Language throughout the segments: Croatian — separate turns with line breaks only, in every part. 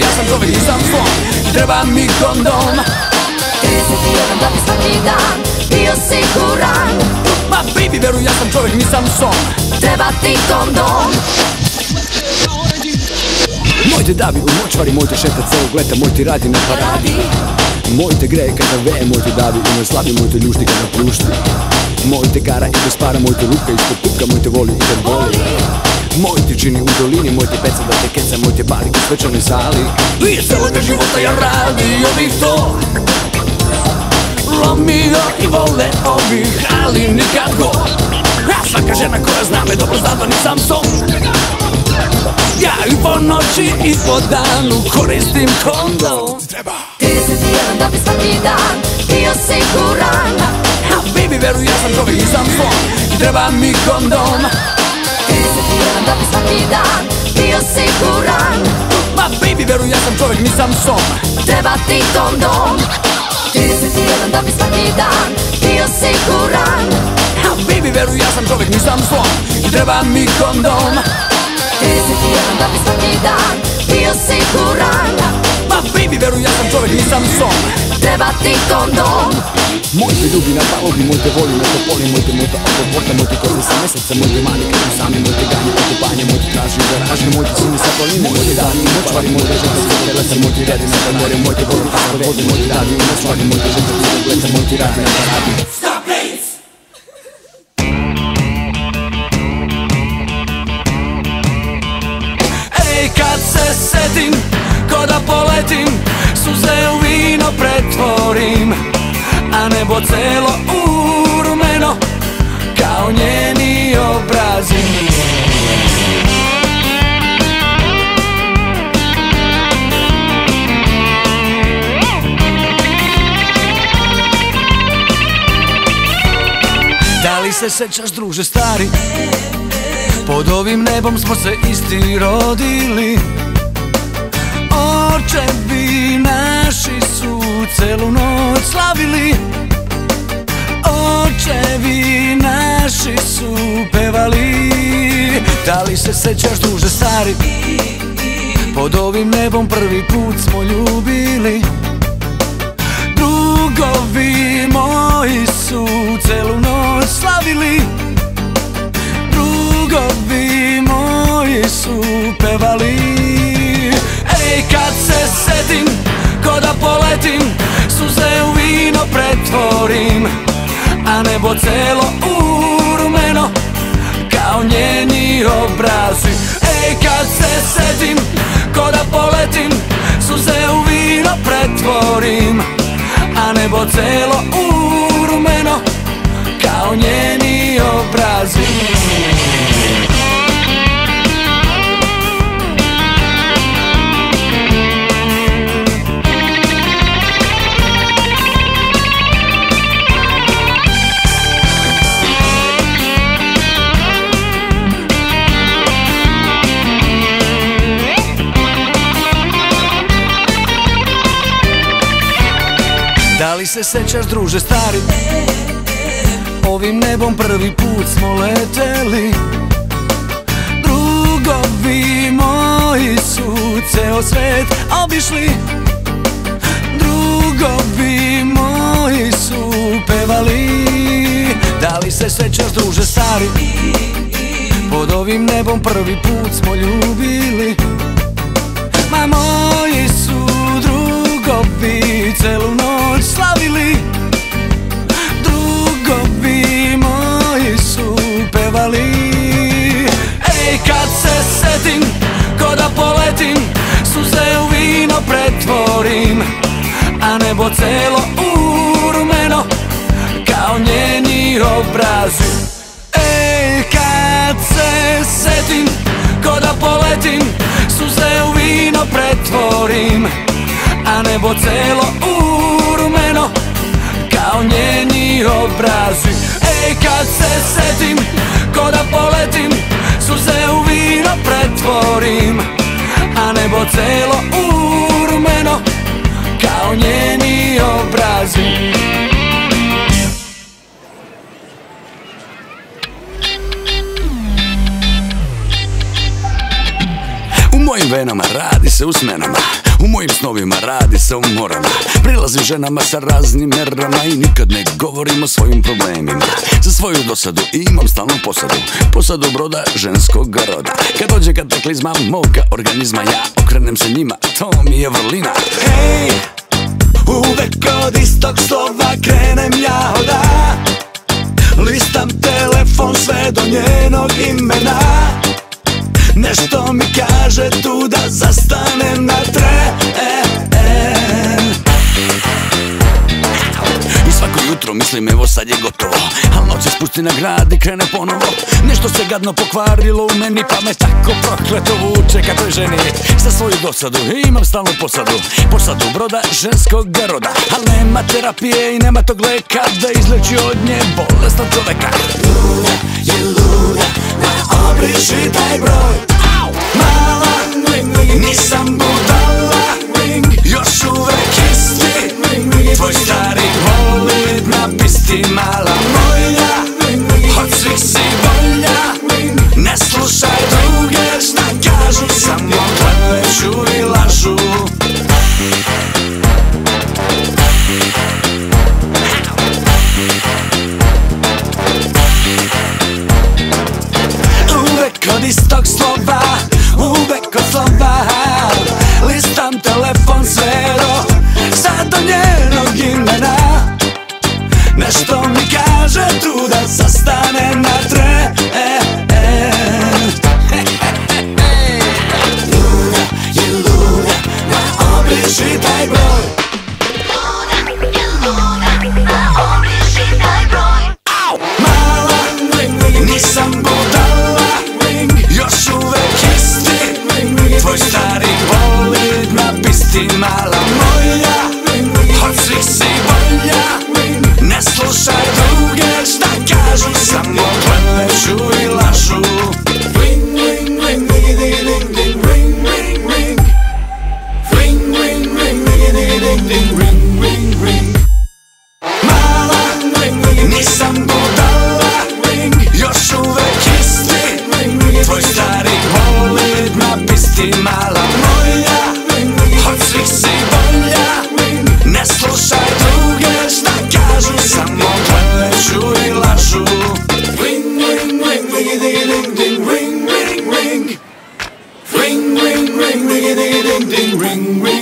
ja sam čovjek nisam slon Treba mi kondom.
31 da bi svaki dan bio siguran.
Ma baby veruj ja sam čovjek nisam son.
Treba ti kondom.
Moj te davi u močvari, moj te šeta celog leta, moj ti radi na paradi. Moj te greje kada veje, moj te davi u moj slavi, moj te ljušti kada pljušti Moj te kara i bez para, moj te luka ispod puka, moj te voli i kad voli Moj ti čini u dolini, moj te peca da te keca, moj te pali u svečanoj sali I celoga života ja radio bih to. Lomio i voleo bih, ali nikad go. A svaka žena koja zna me dobro zna da nisam som. Ja i po noći i po danu koristim kondom.
31 da bi svaki dan bio siguran
Baby veruj ja sam čovjek nisam slon I treba mi kondom.
31 da bi svaki dan bio siguran.
Ma baby veruj ja sam čovjek nisam som
Treba ti kondom. 31 da bi svaki dan bio siguran.
A baby veruj ja sam čovjek nisam slon I treba mi kondom.
31 da bi svaki dan bio siguran.
Ma baby veruj ja sam čovjek nisam som
Treba ti kondom
Moj te ljubi na palobi, moj te voli na topoli Moj te mota oko bota, moj te koze sa meseca Moj te mani kad sami, moj te ganje oko panje Moj te traži u garaži, moj te sine sa planine Moj te davi u močvari, moj te žeta sa telesa Moj te radi na bandere, moj te voli ispod vode Moj te davi u močvari, moj te žeta sa telesa Moj te radi. Na paradi Ej, kad se setim, ko da poletim Suze u vino pretvorim A nebo celo u rumeno Kao njeni obrazi. Da li se sećaš druže stari? Pod ovim nebom smo se isti rodili Očevi naši su celu noć slavili. Očevi naši su pevali. Da li se sećaš duže stari? Pod ovim nebom prvi put smo ljubili. Drugovi moji su celu noć slavili. Drugovi moji su pevali Ej, kad se setim, ko da poletim Suze u vino pretvorim A nebo celo u rumeno Kao njeni obrazi. Ej, kad se setim, ko da poletim Suze u vino pretvorim A nebo celo u rumeno Kao njeni obrazi se sećaš druže stari? Ovim nebom prvi put smo leteli. Drugovi moji su ceo svet obišli. Drugovi moji su pevali. Da li se sećaš druže stari? Pod ovim nebom prvi put smo ljubili. Ma moji su drugovi celu noć Ej kad se setim ko da poletim Suze u vino pretvorim. A nebo celo urmeno Kao njeni obrazi Ej kad se setim ko da poletim Suze u vino pretvorim. A nebo celo urmeno Kao njeni obrazi. Ej kad se setim ko da poletim Suze u vino pretvorim A nebo celo urmeno Kao njeni obrazi.
U mojim venama radi se usmenama U mojim snovima radi se morama. Prilazim ženama sa raznim merama I nikad ne govorim o svojim problemima. Za svoju dosadu imam stalnu posadu. Posadu broda ženskog roda. Kad dođe kataklizma moga organizma Ja okrenem se njima, to mi je vrlina.
Hej, uvek od istog slova krenem ja oda. Listam telefon sve do njenog imena Nešto mi kaže tu da zastanem na tren
I svako jutro mislim evo sad je gotovo. Al noć se spusti na grad i krene ponovo. Nešto se gadno pokvarilo u meni Pa me tako prokleto vuče ka toj ženi. Za svoju dosadu imam stalnu posadu. Posadu broda ženskog roda. Al nema terapije i nema tog leka Da izleči od nje bolesnog čoveka.
Luda je luda, ma obriši taj broj. Mala, nisam budala Još uvek isti Tvoj stari bolid na pisti Mala moja, od svih si bolja Ne slušaj druge šta kažu Samo kleveću i lažu. Uvek istog slova Uvek od slova. Listam telefon sve do Sad do imena Nešto mi kaže tu da zastane na tren pisti Mala moja, kažu Samo i lažu Ring, ring, ring, ding, ding, ding, ring, ring, ring. Ring, ring, ring, ding, ding, ding, ring, ring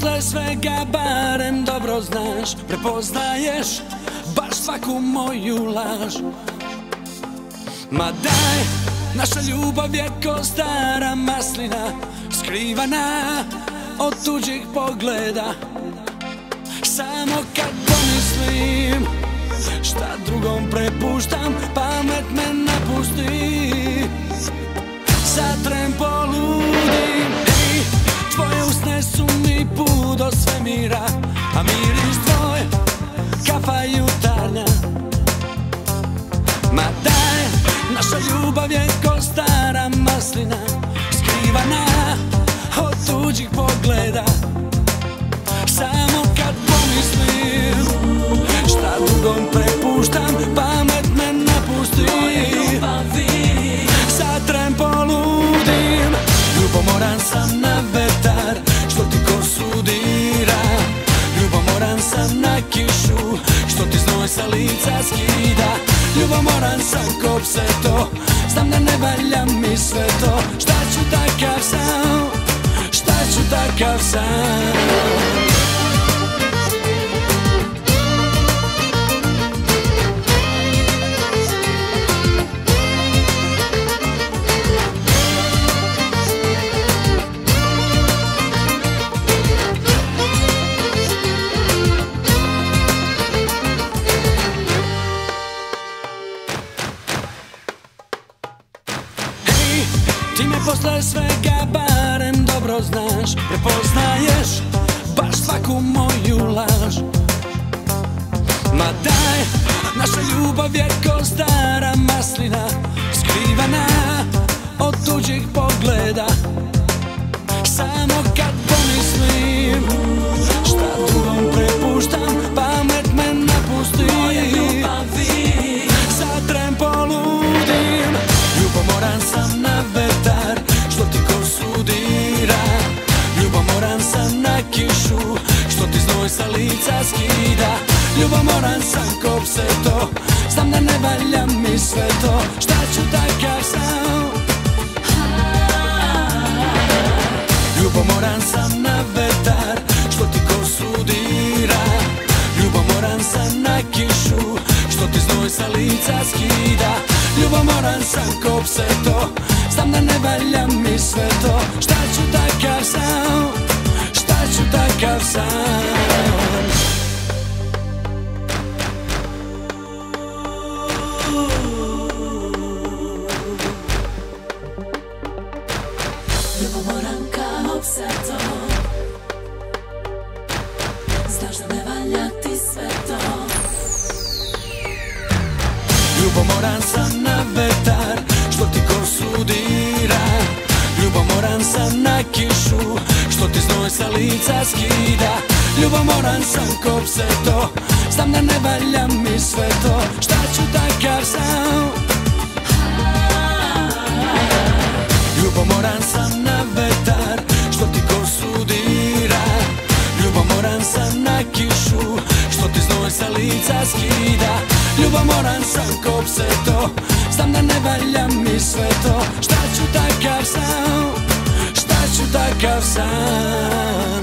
posle svega barem dobro znaš. Prepoznaješ baš svaku moju laž. Ma daj, naša ljubav je ko stara maslina Skrivana od tuđih pogleda. Samo kad pomislim Šta drugom prepuštam Pamet me napusti. Zatrem poludim Hej, tvoje usne su mi put do svemira A miris tvoj, kafa jutarnja Ma daj, naša ljubav je ko stara maslina Skrivana od tuđih pogleda. Samo kad pomislim Šta drugom prepuštam Pamet me napusti. Zatrem poludim Ljubomoran sam na vetar kišu Što ti znoj sa lica skida. Ljubomoran sam ko to Znam da ne valja mi sve to. Šta ću takav sam? Šta ću takav sam Zoran Sankov se to Znam da ne valja mi sve to. Šta ću takav sam Ljubomoran sam na vetar Što ti ko dira Ljubomoran sam na kišu Što ti znoj sa lica skida. Ljubomoran sam ko se to Znam da ne valja mi sve to. Šta ću takav sam Šta ću takav sam
sve to.
Šta ću takav sam, šta ću takav sam?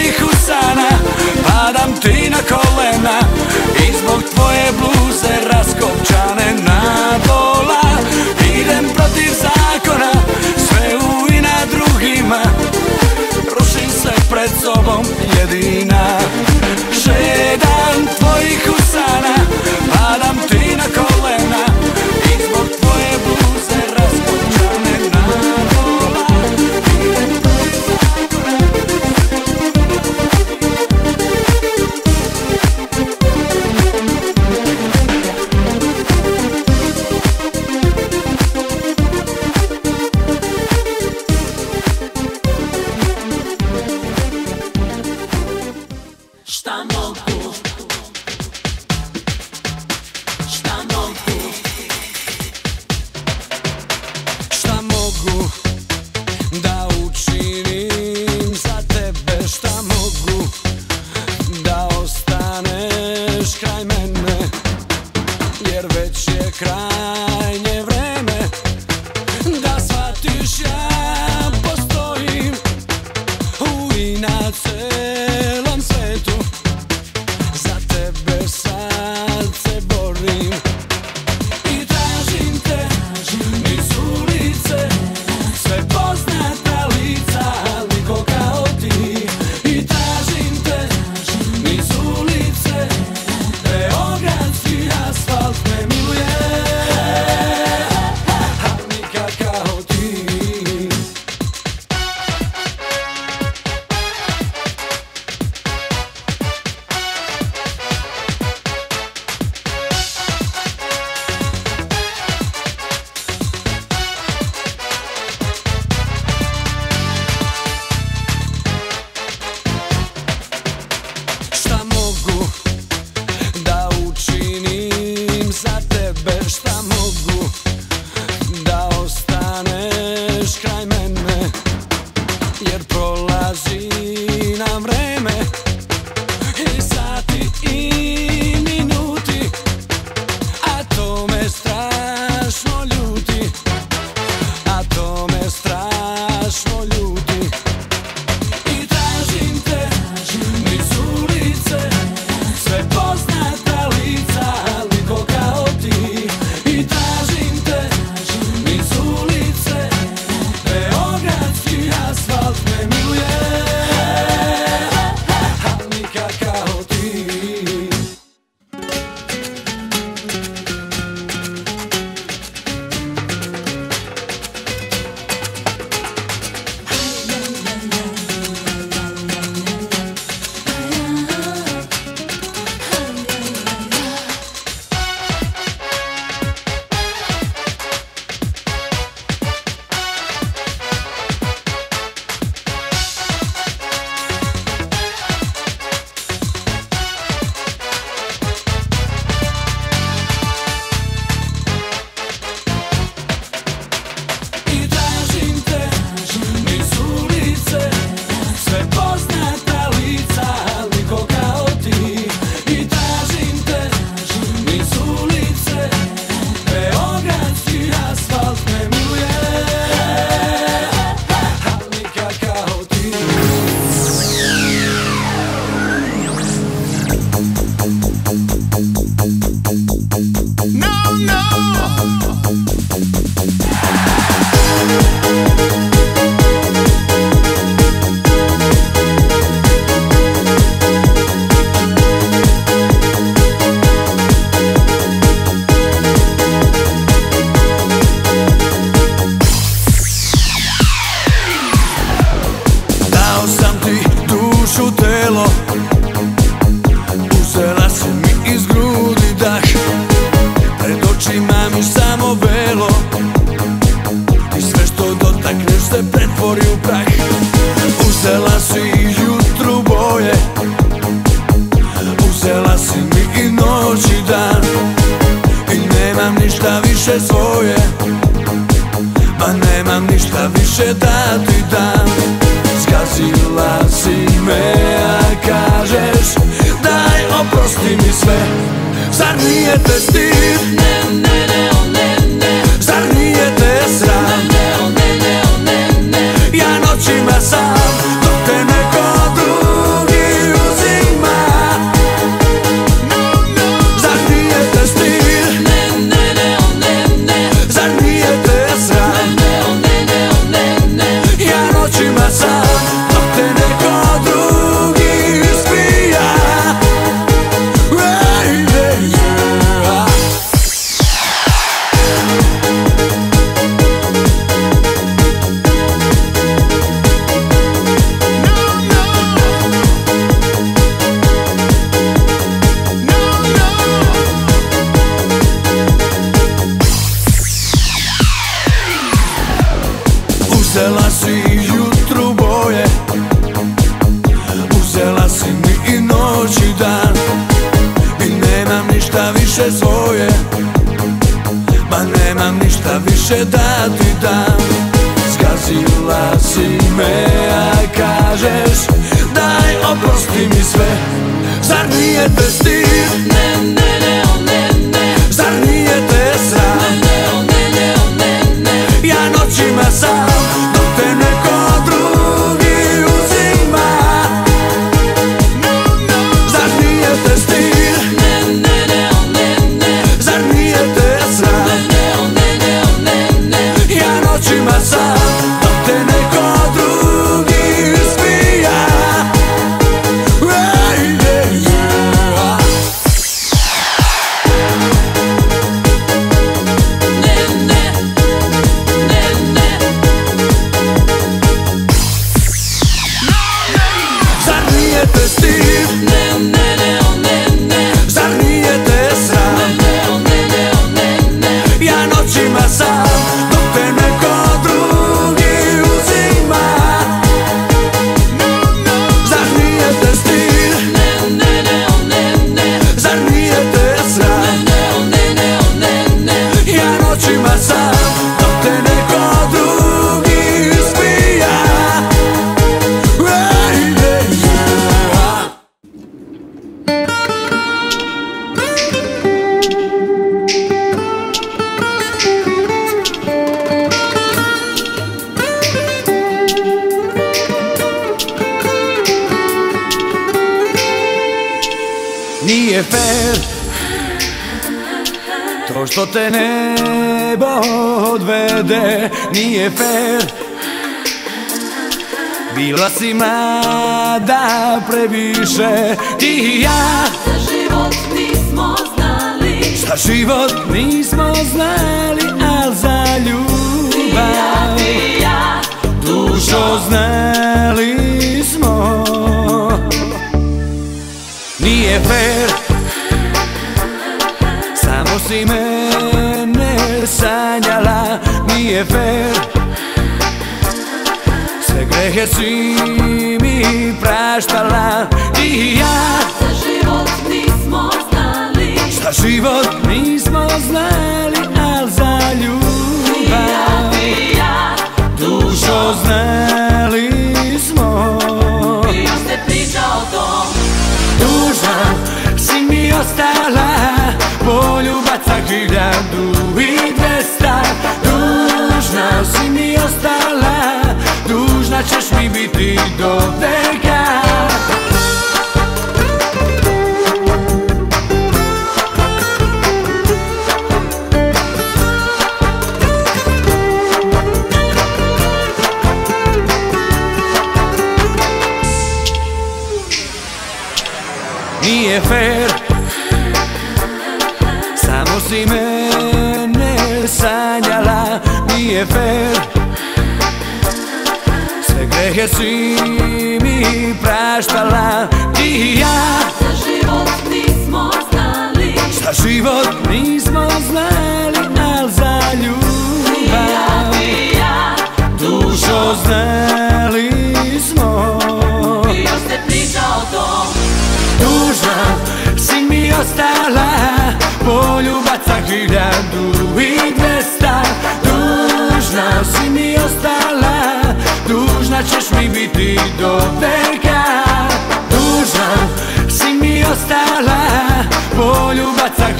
tvojih usana Padam ti na kolena I zbog tvoje bluze raskopčane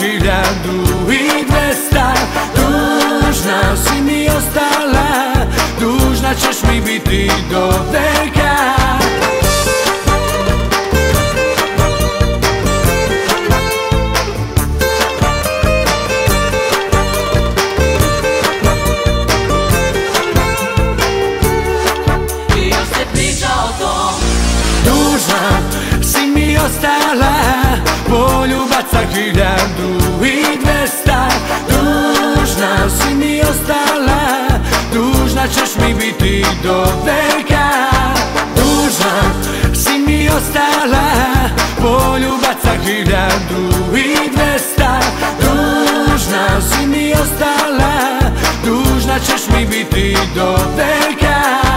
hiljadu i dvesta. Dužna si mi ostala Dužna ćeš mi biti do veka Θα έρθεις με βιτίδι δελκά.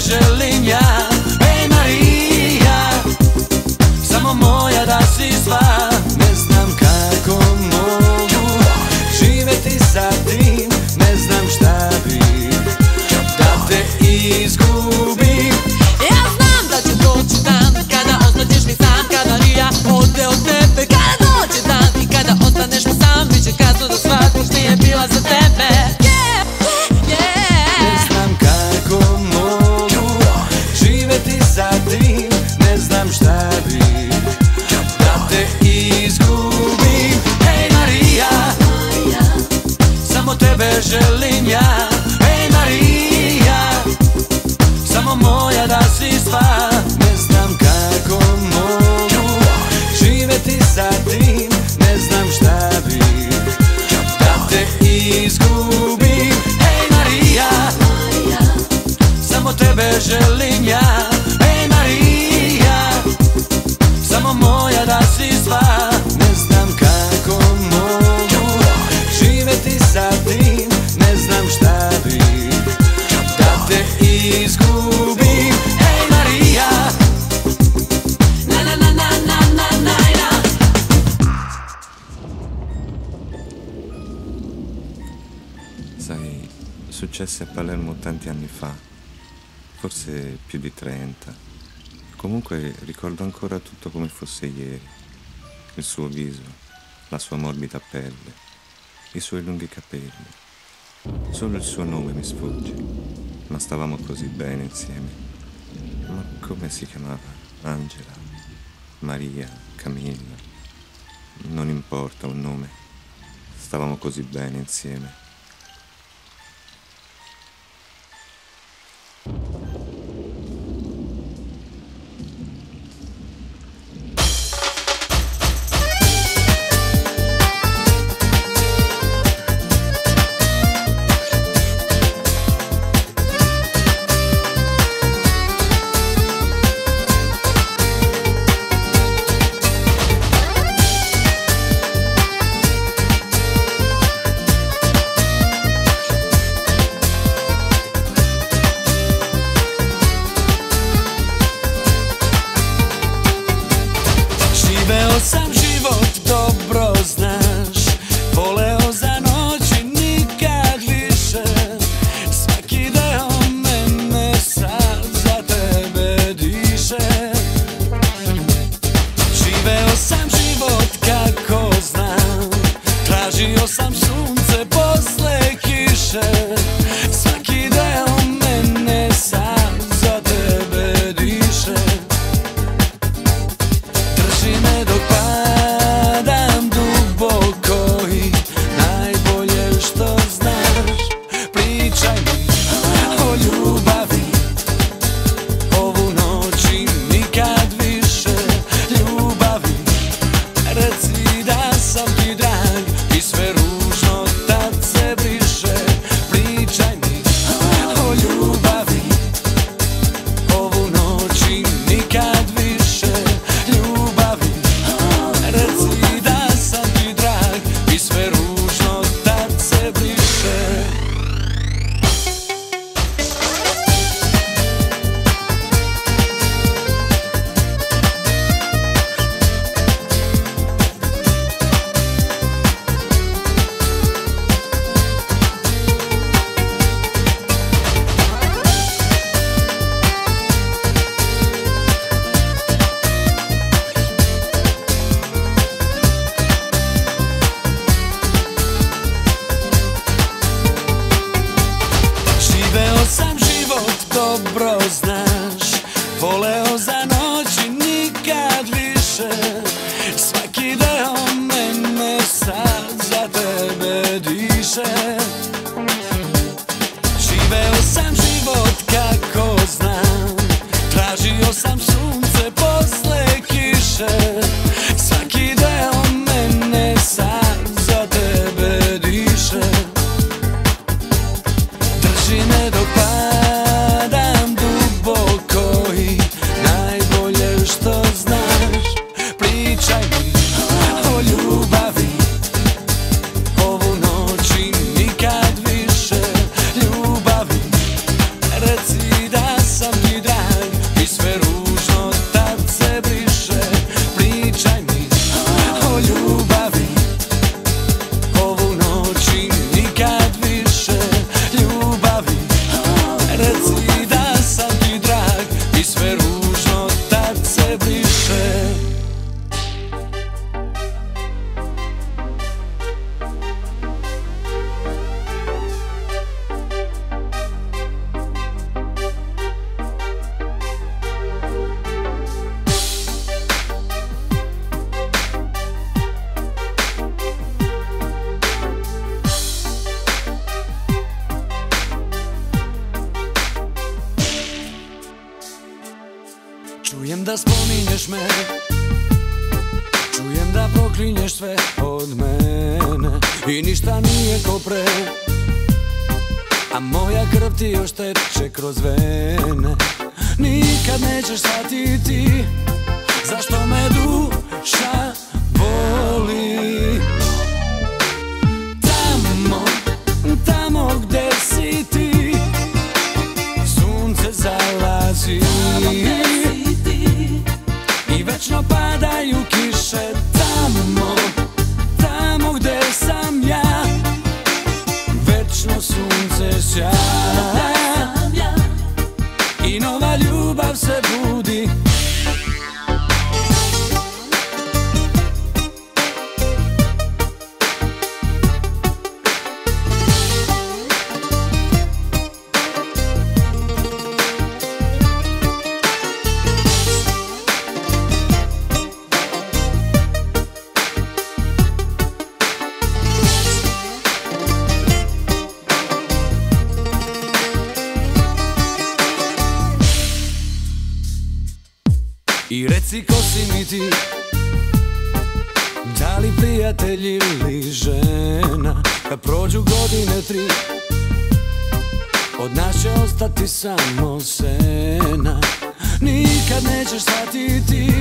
želim ja.
forse più di 30. Comunque ricordo ancora tutto come fosse ieri. Il suo viso, la sua morbida pelle, i suoi lunghi capelli. Solo il suo nome mi sfugge, ma stavamo così bene insieme. Ma come si chiamava? Angela, Maria, Camilla. Non importa un nome, stavamo così bene insieme.
Samo sena. Nikad nećeš shvatiti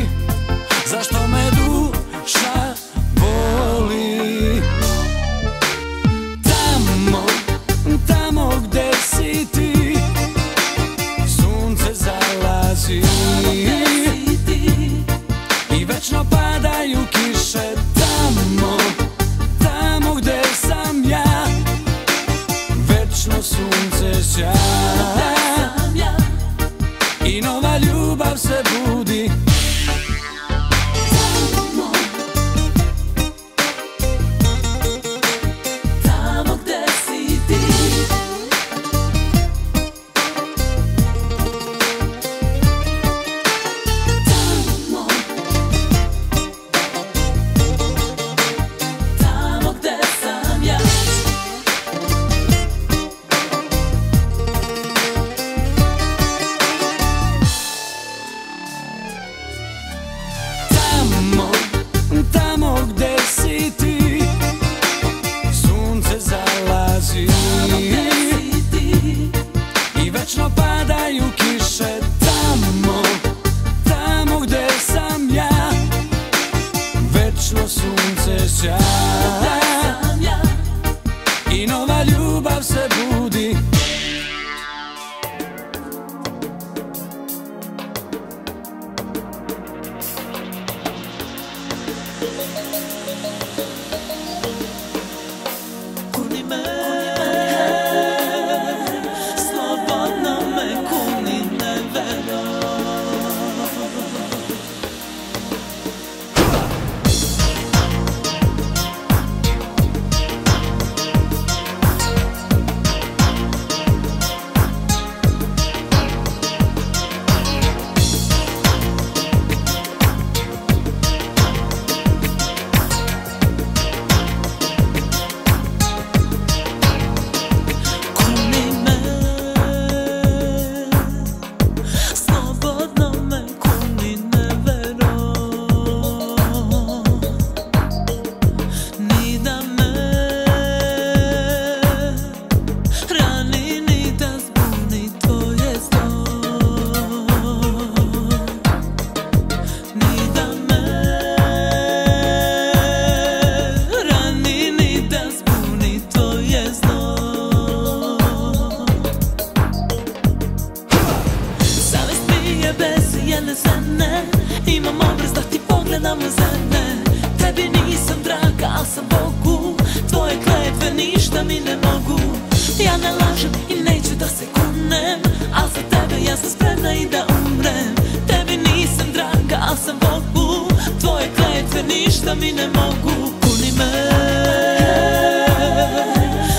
ništa mi ne mogu Kuni me.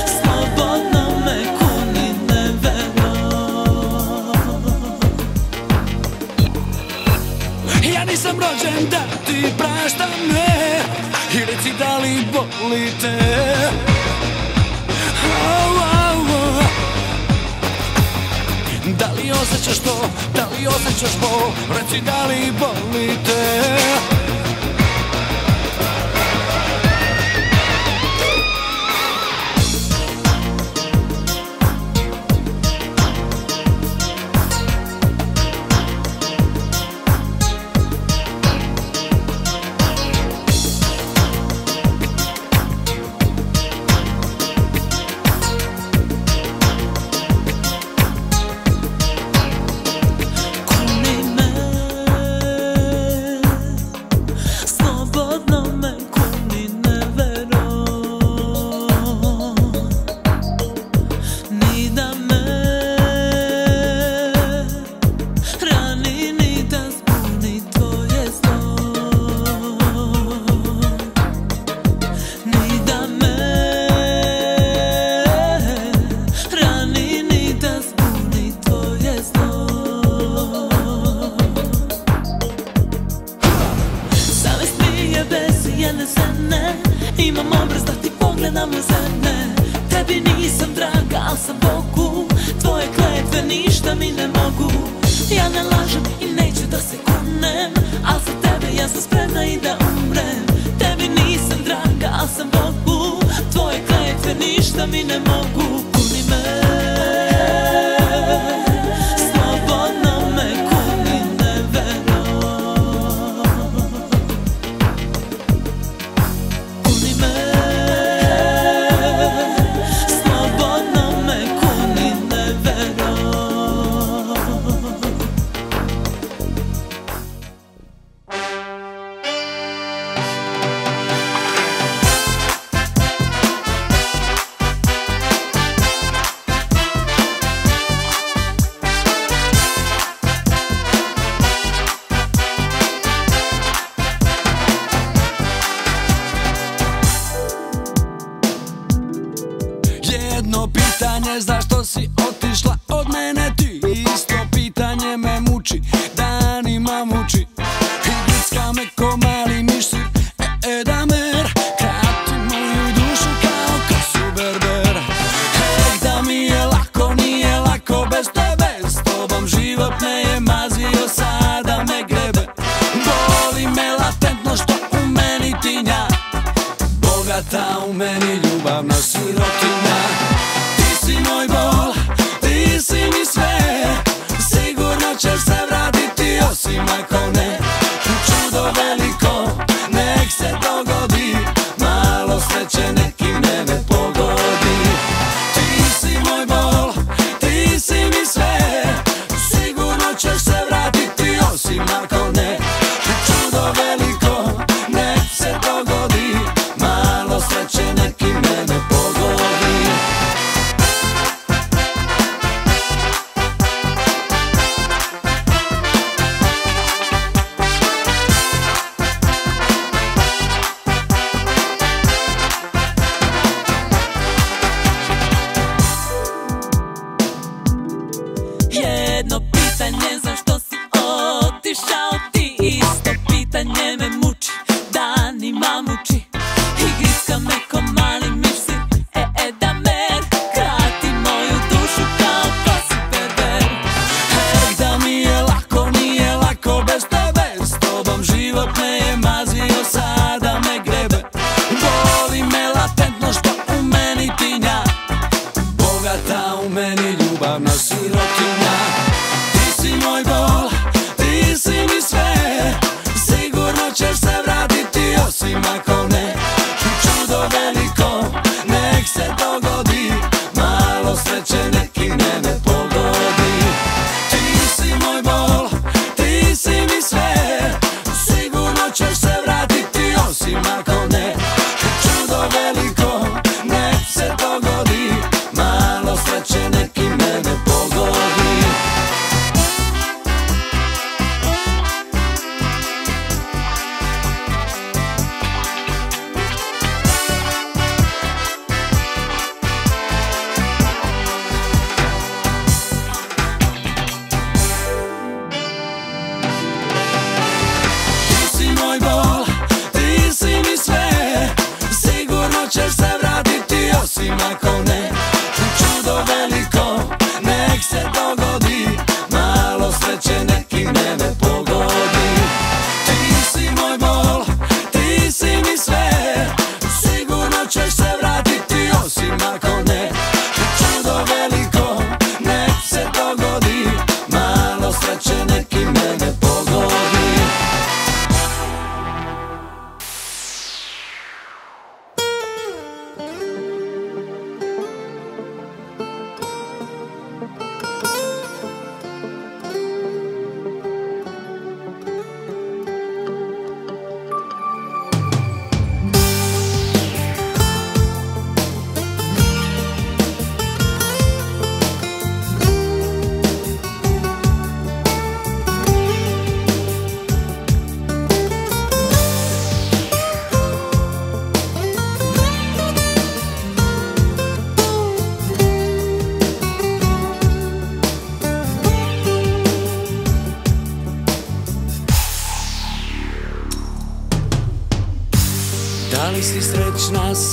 Slobodno me kuni neveno
Ja nisam rođen da ti praštam me I reci da li boli te au, au, au. Da li osjećaš to, da li osjećaš bol Reci da li boli te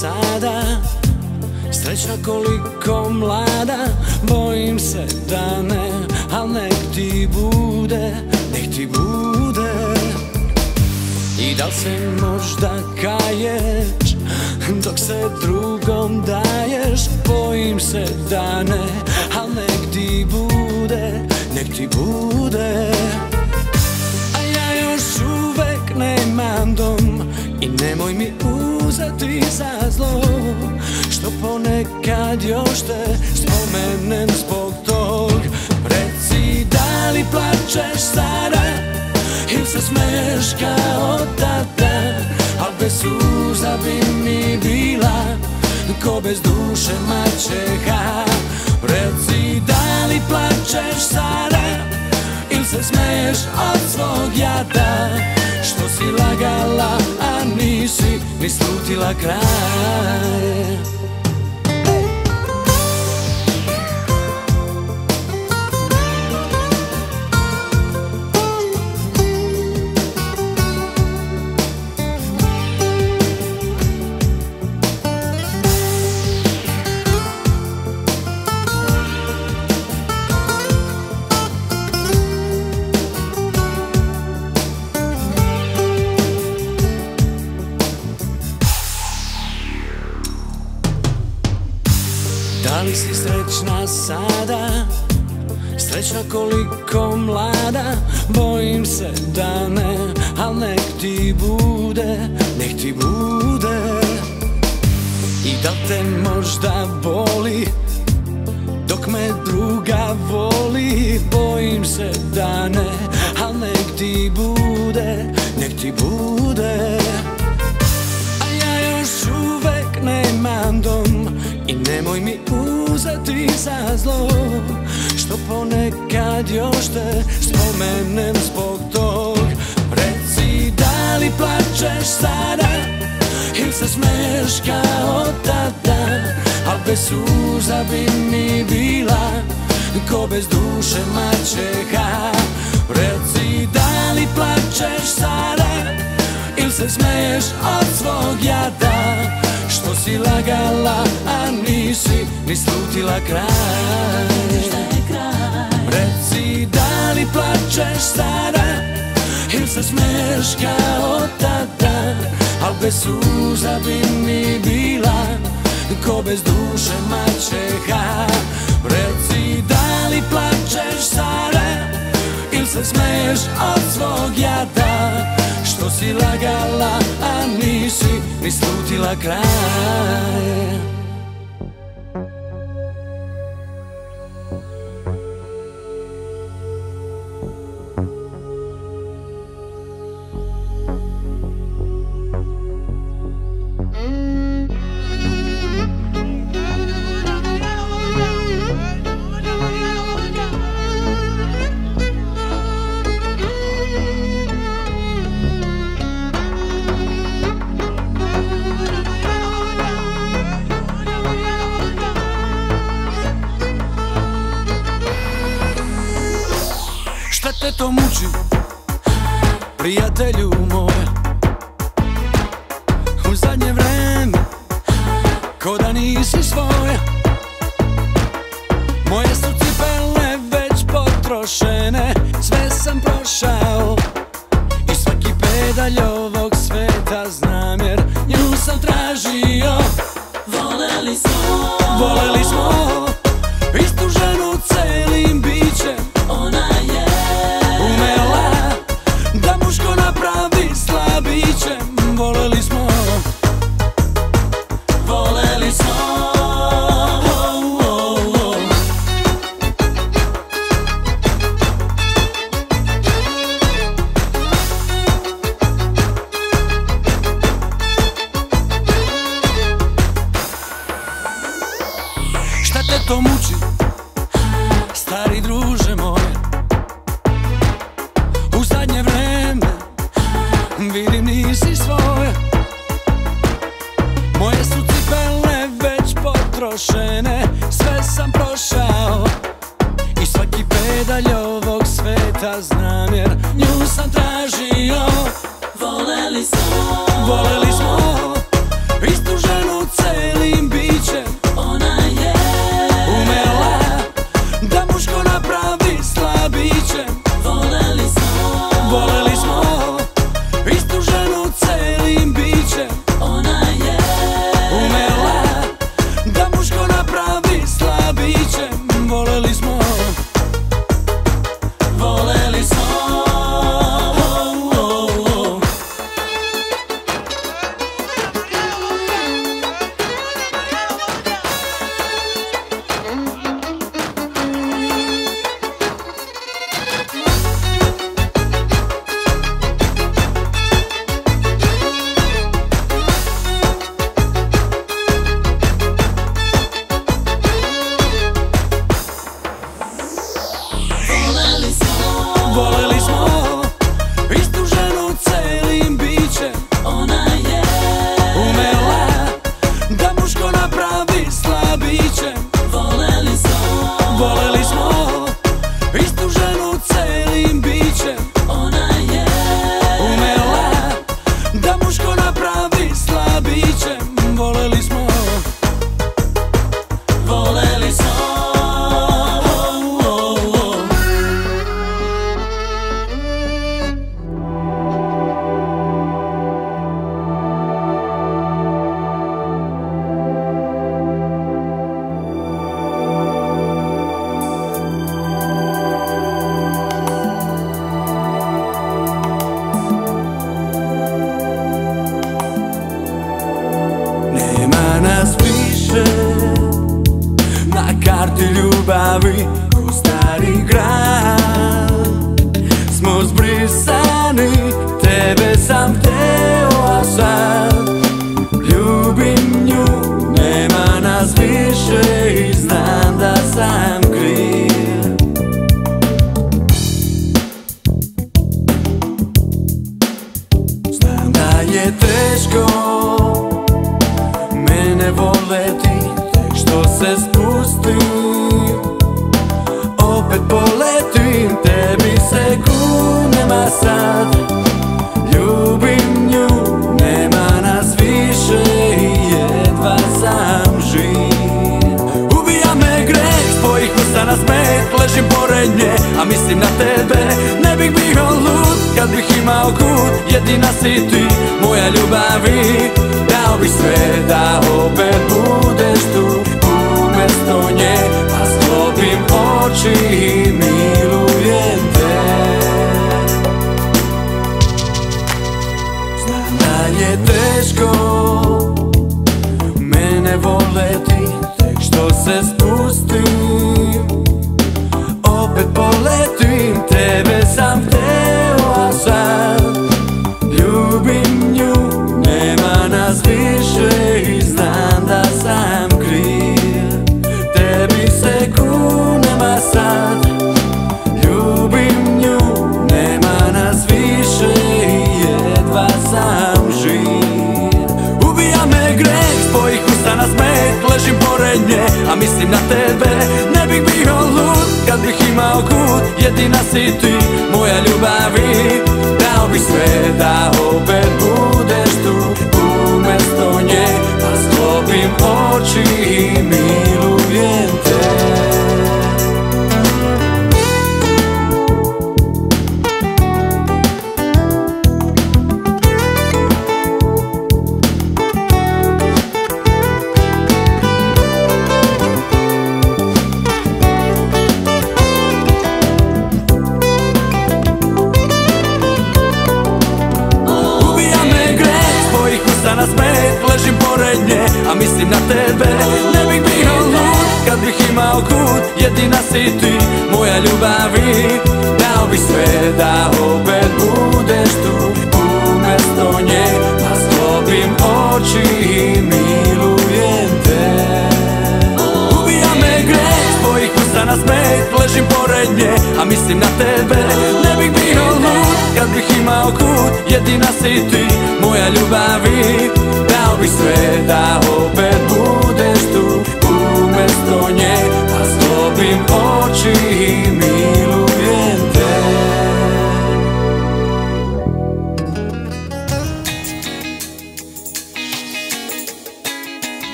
sada. Srećna koliko mlada Bojim se da ne Al nek ti bude Nek ti bude. I da li se možda kaješ Dok se drugom daješ? Bojim se da ne Al nek ti bude Nek ti bude. A ja još uvek nemam dom I nemoj mi uzeti za zlo Što ponekad još te spomenem zbog tog. Reci da li plačeš sada Ili se smeješ kao tada Al bez suza bi mi bila Ko bez duše mačeha Reci da li plačeš sada Ili se smeješ od svog jada Što si lagala, a nisi ni slutila kraj srećna sada? Srećna koliko mlada Bojim se da ne Al nek ti bude Nek ti bude I da te možda boli Dok me druga voli Bojim se da ne Al nek ti bude Nek ti bude a ja još uvek nemam dom I nemoj mi uzeti za zlo Što ponekad još te spomenem zbog tog. Reci da li plačeš sada Ili se smeješ kao tada Al bez suza bi mi bila Ko bez duše mačeha Reci da li plačeš sada Ili se smeješ od svog jada si lagala, a nisi ni slutila kraj. Reci da li plačeš sada? Ili se smeješ kao tada? Al bez suza bi mi bila Ko bez duše mačeha Reci da li plačeš sada? Ili se smeješ od svog jada Što si lagala, a nisi ni slutila kraj Šta te to muči, prijatelju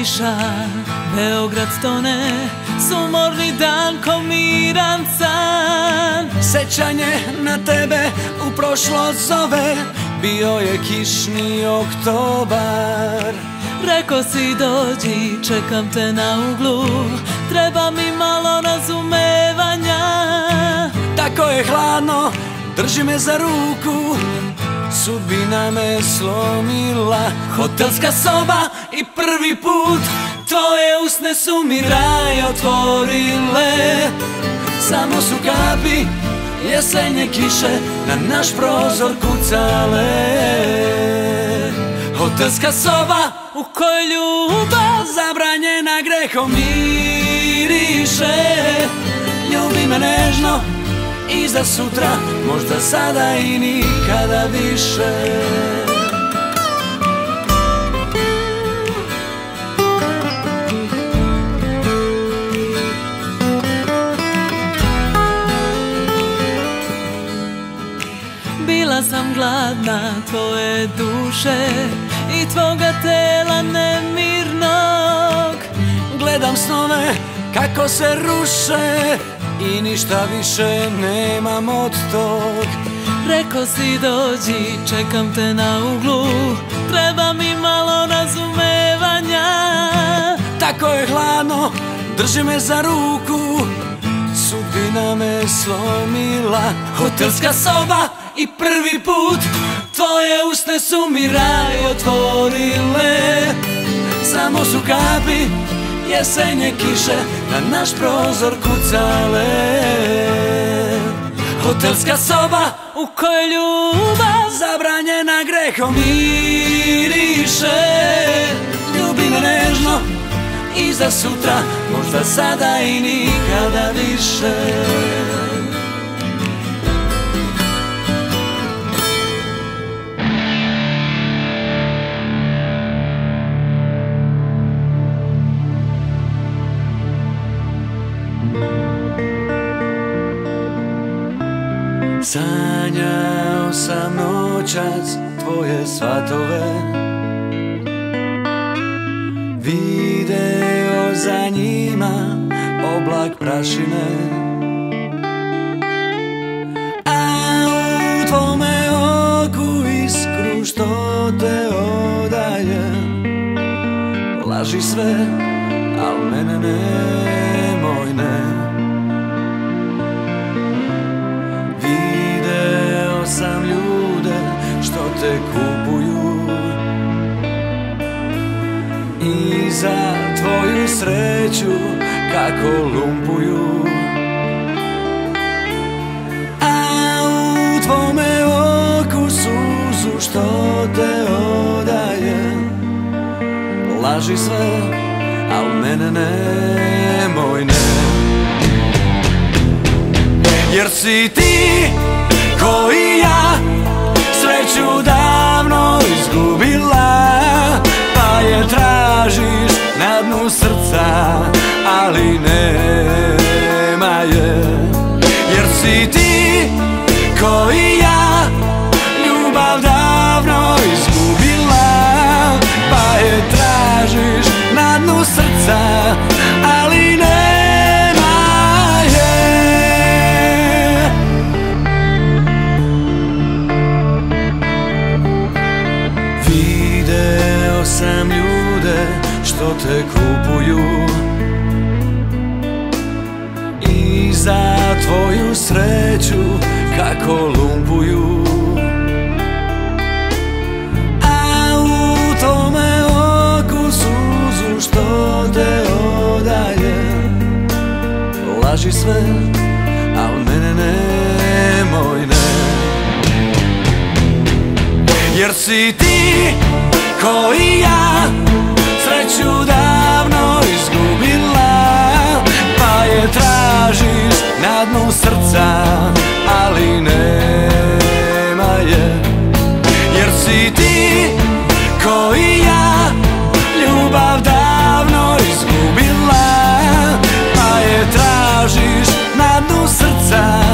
kiša, Beograd stone Sumorni dan ko miran san.
Sećanje na tebe u prošlo zove Bio je kišni oktobar.
Reko si dođi, čekam te na uglu Treba mi malo razumevanja.
Tako je hladno, drži me za ruku Sudbina me slomila. Hotelska soba prvi put Tvoje usne su mi raj otvorile. Samo su kapi jesenje kiše Na naš prozor kucale. Hotelska soba
U kojoj ljubav
zabranjena grehom miriše. Ljubi me nežno i za sutra Možda sada i nikada više
sam gladna tvoje duše I tvoga tela nemirnog.
Gledam snove kako se ruše I ništa više nemam od tog.
Reko si dođi, čekam te na uglu Treba mi malo razumevanja.
Tako je hladno, drži me za ruku Sudbina me slomila. Hotelska soba i prvi put Tvoje usne su mi raj otvorile Samo su kapi jesenje kiše Na naš prozor kucale. Hotelska soba
U kojoj ljubav
zabranjena grehom miriše. Ljubi me nežno i za sutra Možda sada i nikada više Sanjao sam noćas tvoje svatove. Video za njima oblak prašine. A u tvome oku iskru što te odaje. Laži sve, al mene nemoj kako lumpuju. A u tvome oku suzu što te odaje Laži sve, al mene nemoj ne. Jer si ti koji ja sreću davno izgubila na dnu srca Ali nema je. Jer si ti ko i ja Ljubav davno izgubila Pa je tražiš na dnu srca tvoju I za tvoju sreću kako lumbuju, A u tome oku suzu što te odaje Laži sve, al mene nemoj ne. Jer si ti koji ja sreću daj. na dnu srca Ali nema je. Jer si ti koji ja Ljubav davno izgubila Pa je tražiš na dnu srca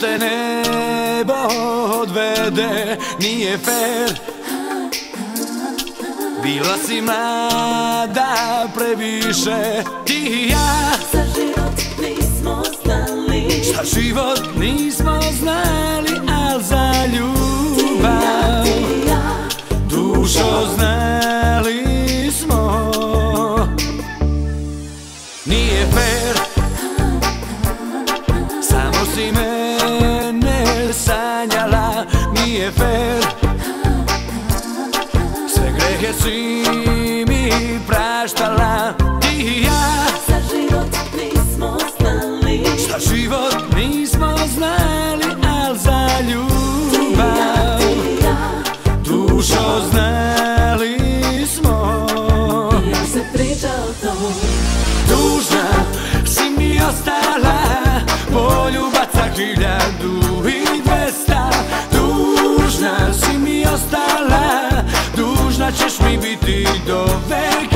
te nebo odvede Nije fair. Bila si mlada previše Ti i ja.
Za život nismo znali.
Za život nismo znali Al za ljubav. Dušo znali Θέλεις με να πεις